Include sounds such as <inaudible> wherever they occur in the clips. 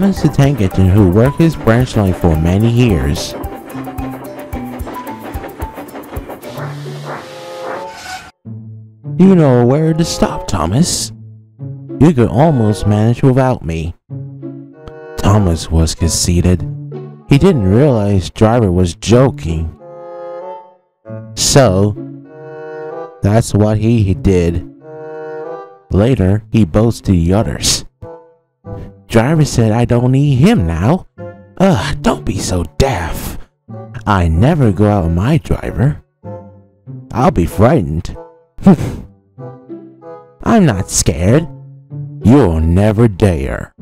Tank Engine who worked his branch line for many years. You know where to stop, Thomas. You could almost manage without me. Thomas was conceited. He didn't realize Driver was joking. So, that's what he did. Later, he boasted to the others. Driver said I don't need him now. Ugh, don't be so deaf. I never go out with my driver. I'll be frightened. <laughs> I'm not scared. You'll never dare.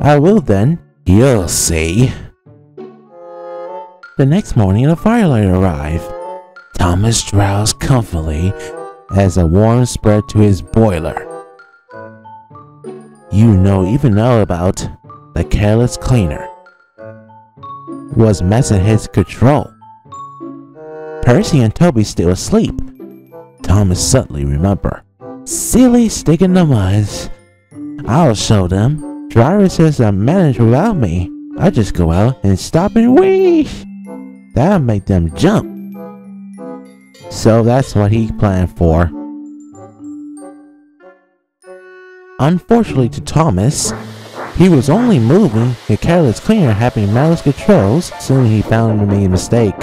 I will then. You'll see. The next morning, the firelight arrived. Thomas drowsed comfortably as a warmth spread to his boiler. You know even know about the careless cleaner was messing his control. Percy and Toby still asleep. Thomas suddenly remember. Silly stick in the mud. I'll show them. Driver says I'm managed without me. I just go out and stop and whee. That'll make them jump. So that's what he planned for. Unfortunately to Thomas, he was only moving the careless cleaner having mouse controls. Soon he found he made a mistake.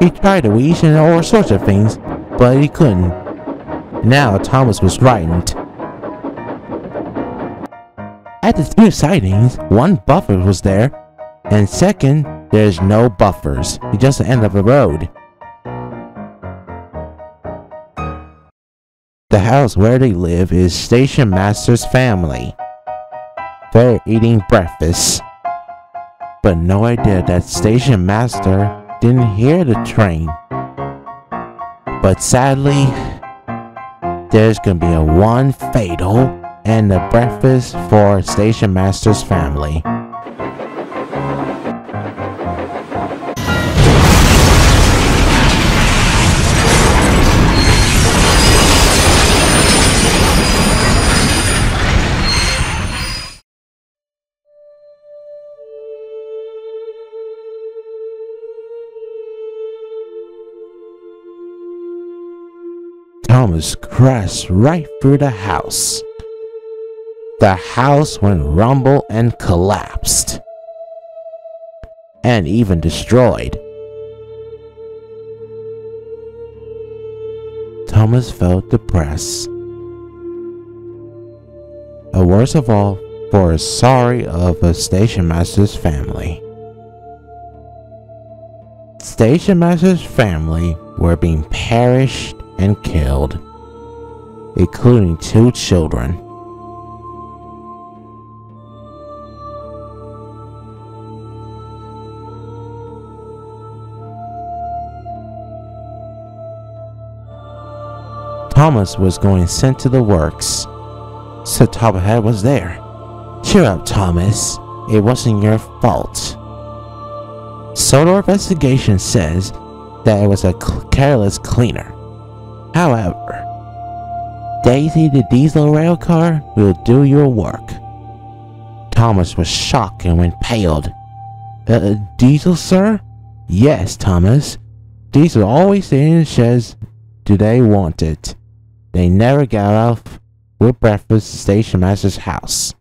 He tried to reach and all sorts of things, but he couldn't. Now Thomas was frightened. At the two sightings, one buffer was there, and second, there's no buffers. Just the end of the road. The house where they live is Station Master's family. They're eating breakfast. But no idea that Station Master didn't hear the train. But sadly, there's gonna be a one fatal and a breakfast for Station Master's family. Thomas crashed right through the house. The house went rumble and collapsed. And even destroyed. Thomas felt depressed. A worst of all, for a sorry of a station master's family. Station master's family were being perished and killed, including two children. Thomas was going sent to the works, so Topham Hatt was there. Cheer up, Thomas. It wasn't your fault. Solar investigation says that it was a careless cleaner. However, Daisy the diesel rail car will do your work. Thomas was shocked and went pale. Uh, diesel, sir? Yes, Thomas. Diesel always stay in the sheds do they want it. They never got off with breakfast at Station Master's house.